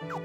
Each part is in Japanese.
you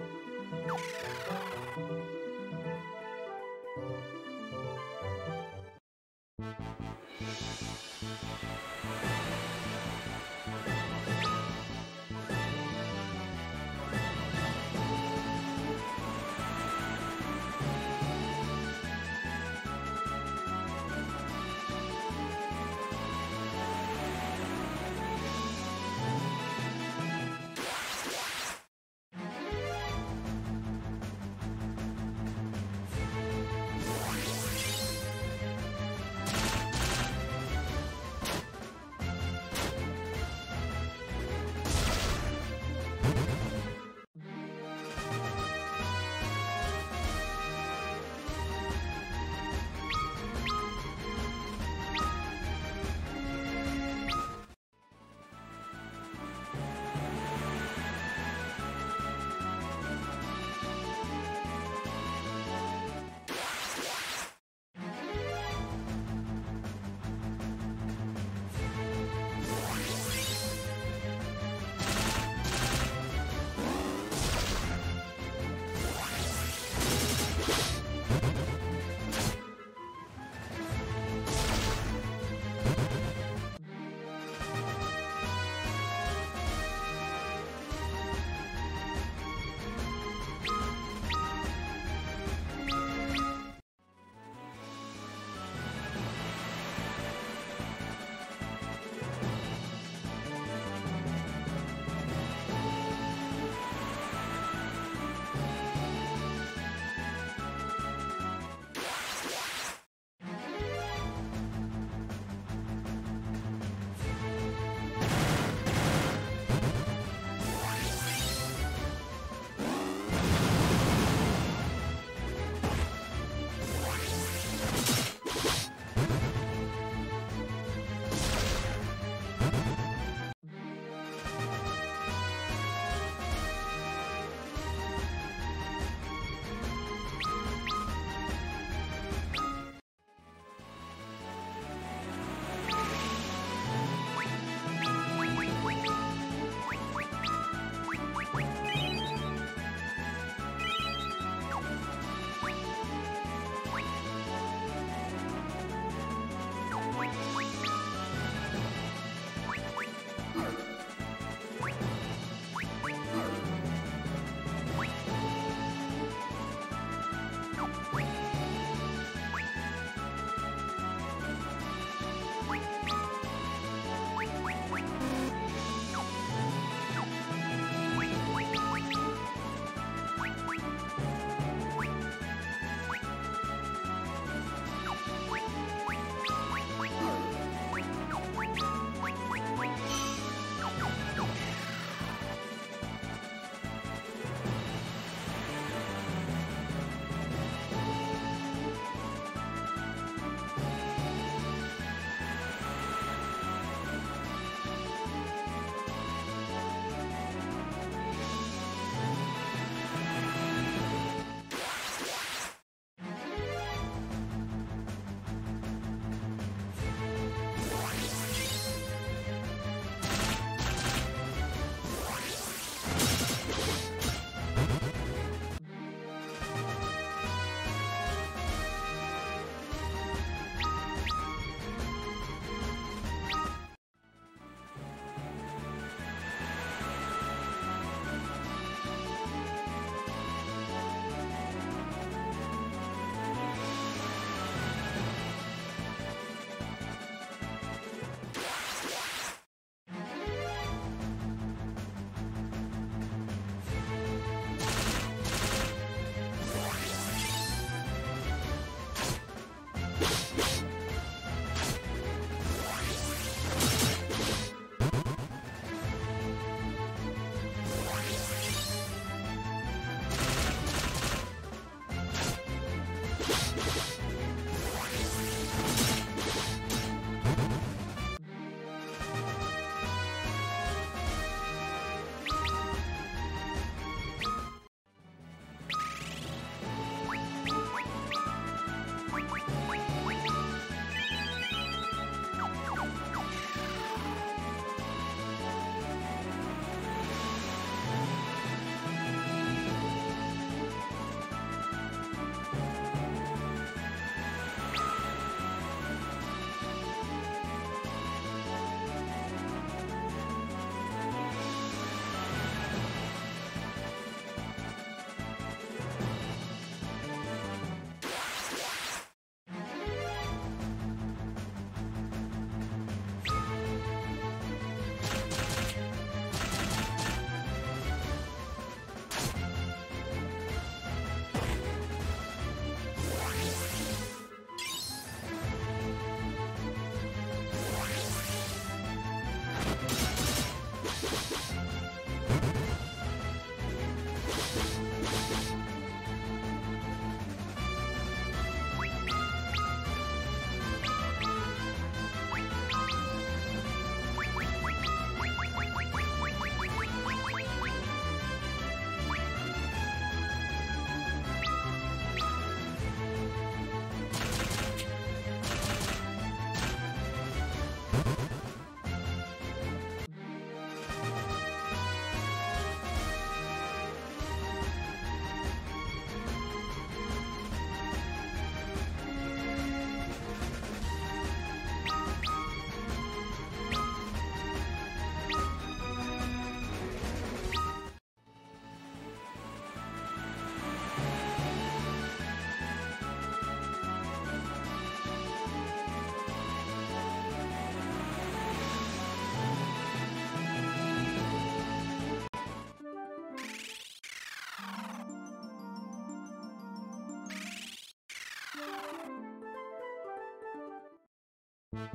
Thank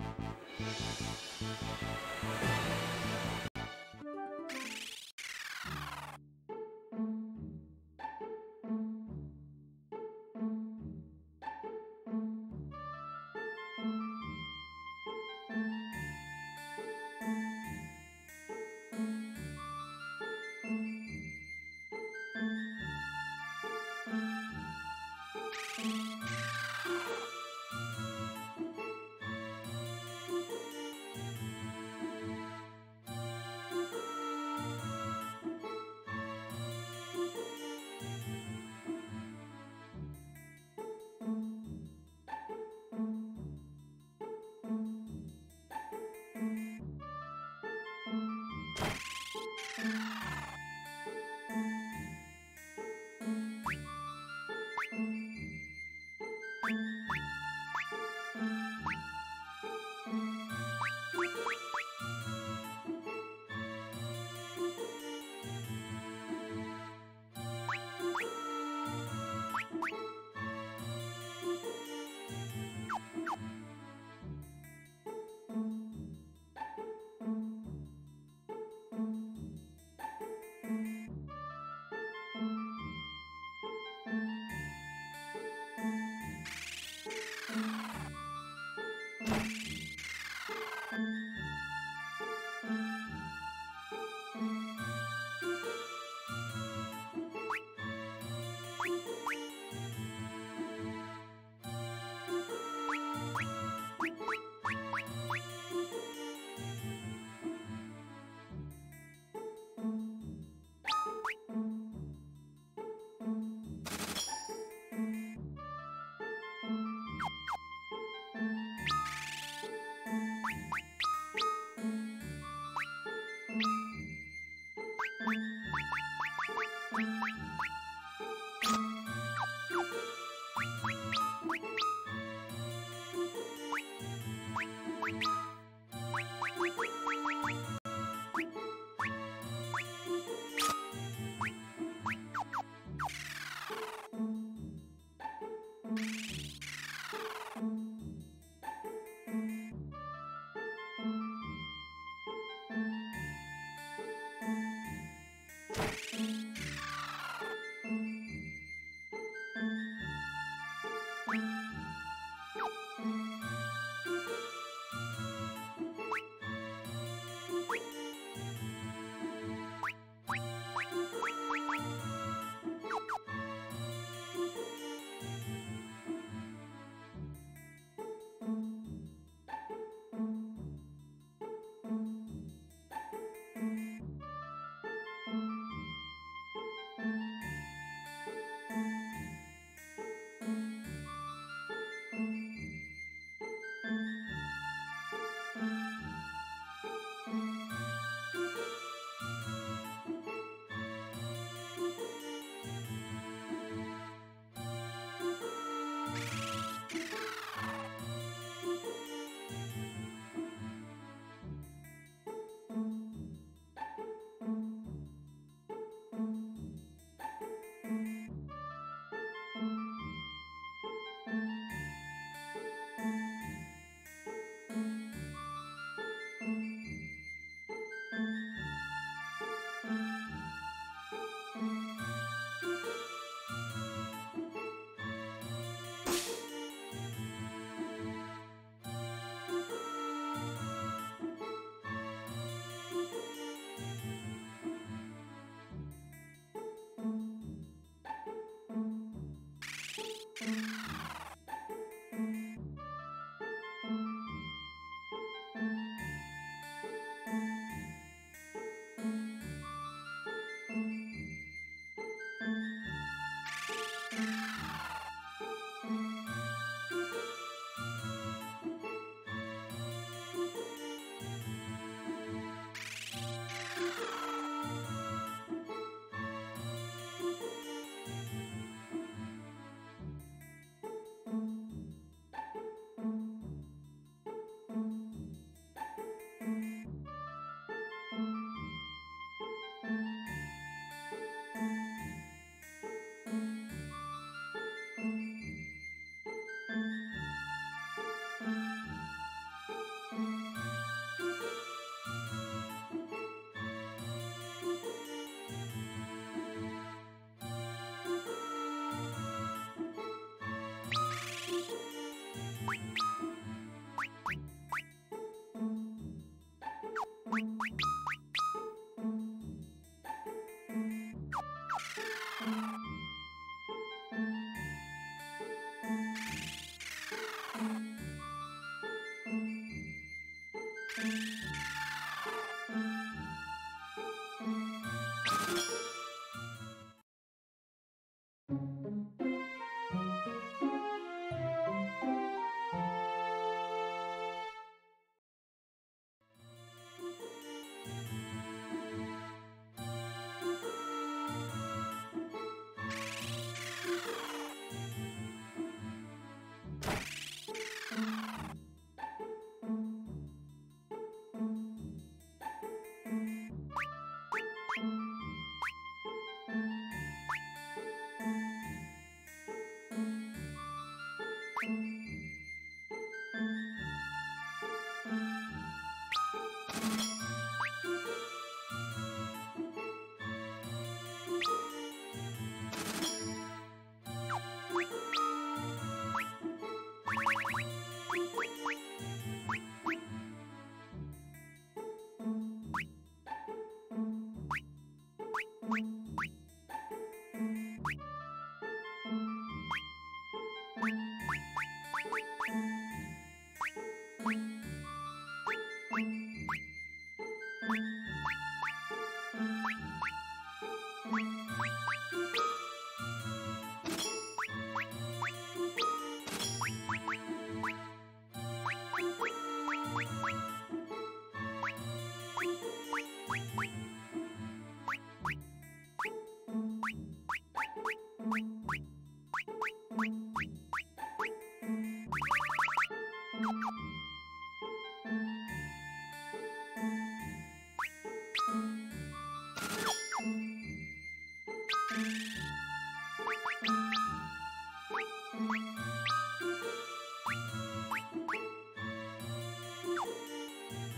you.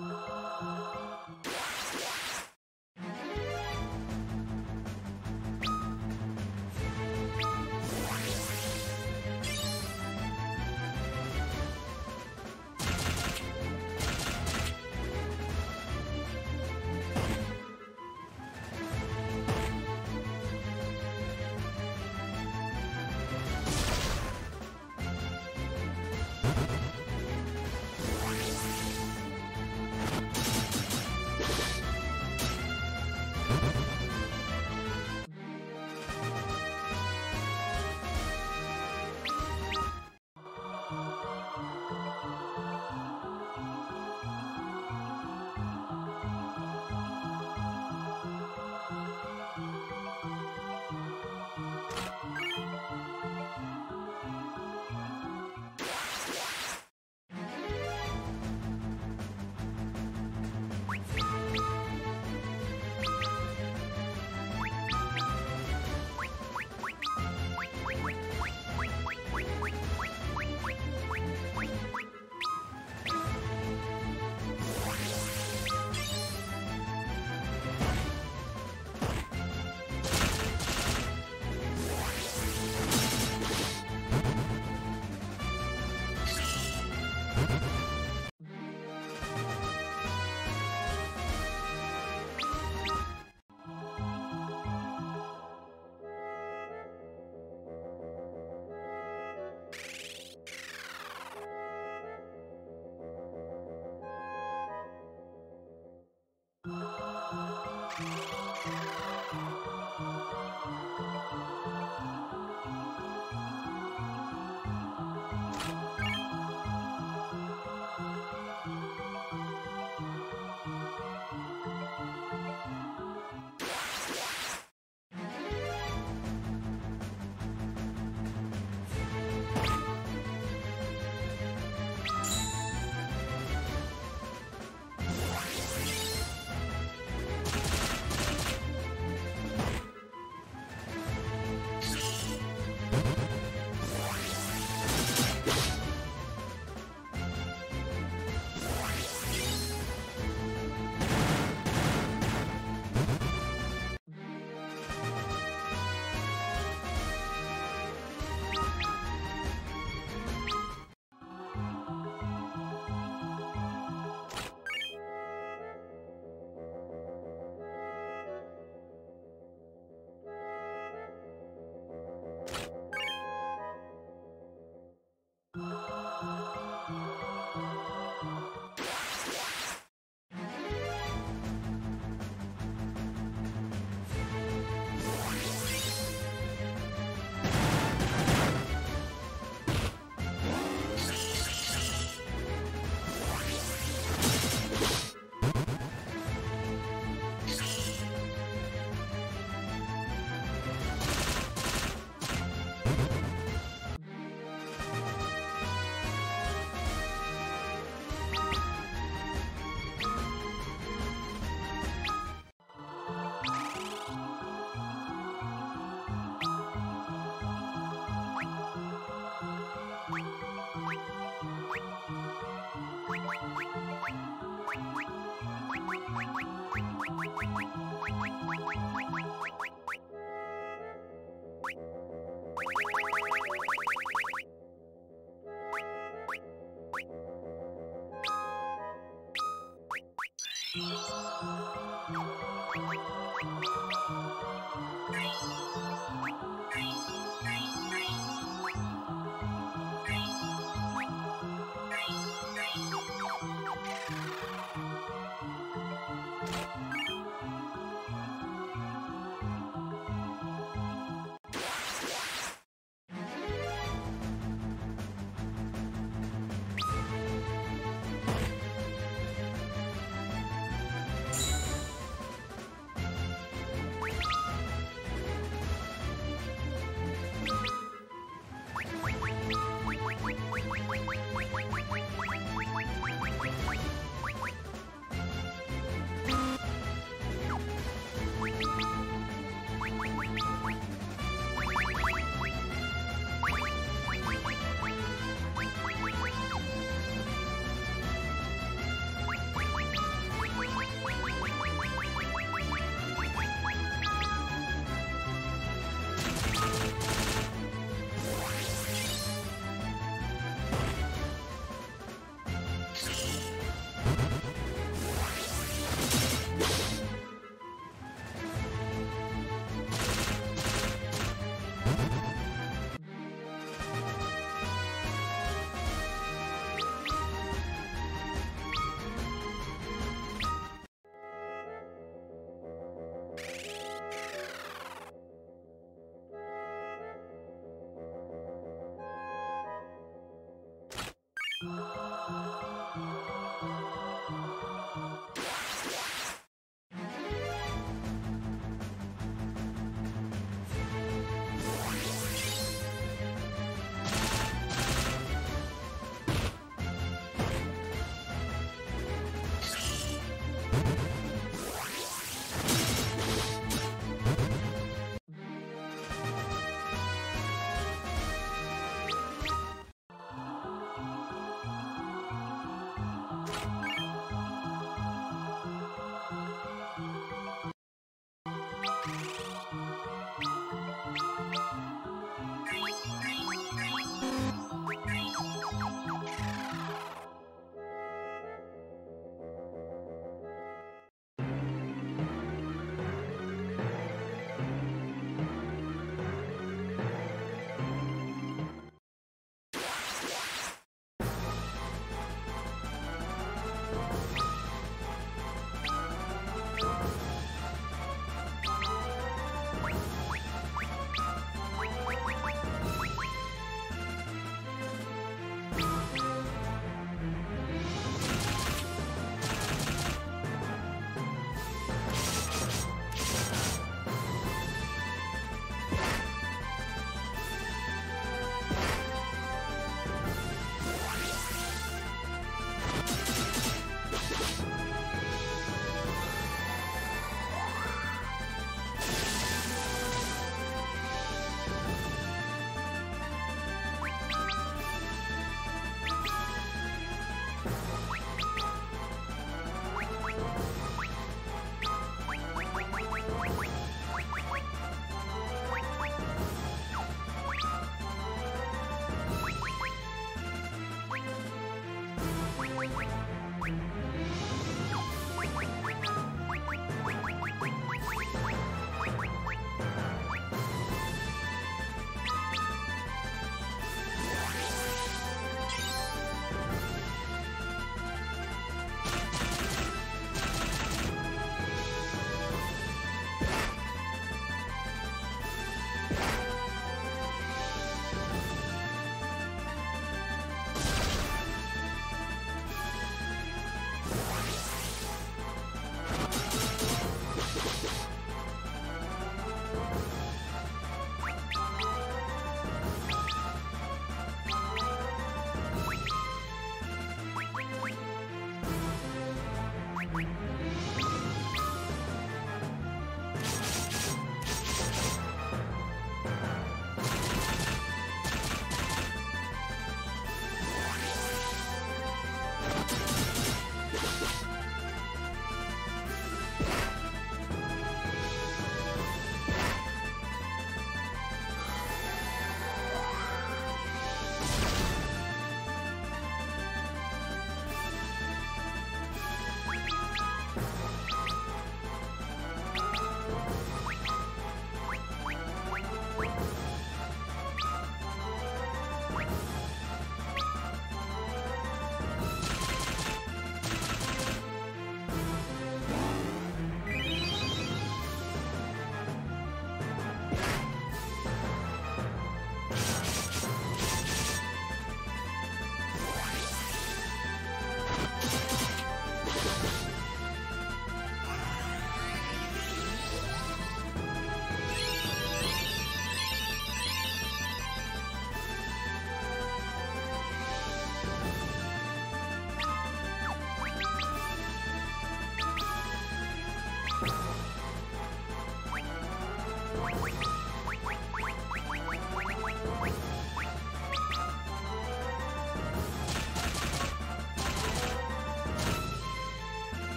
Oh.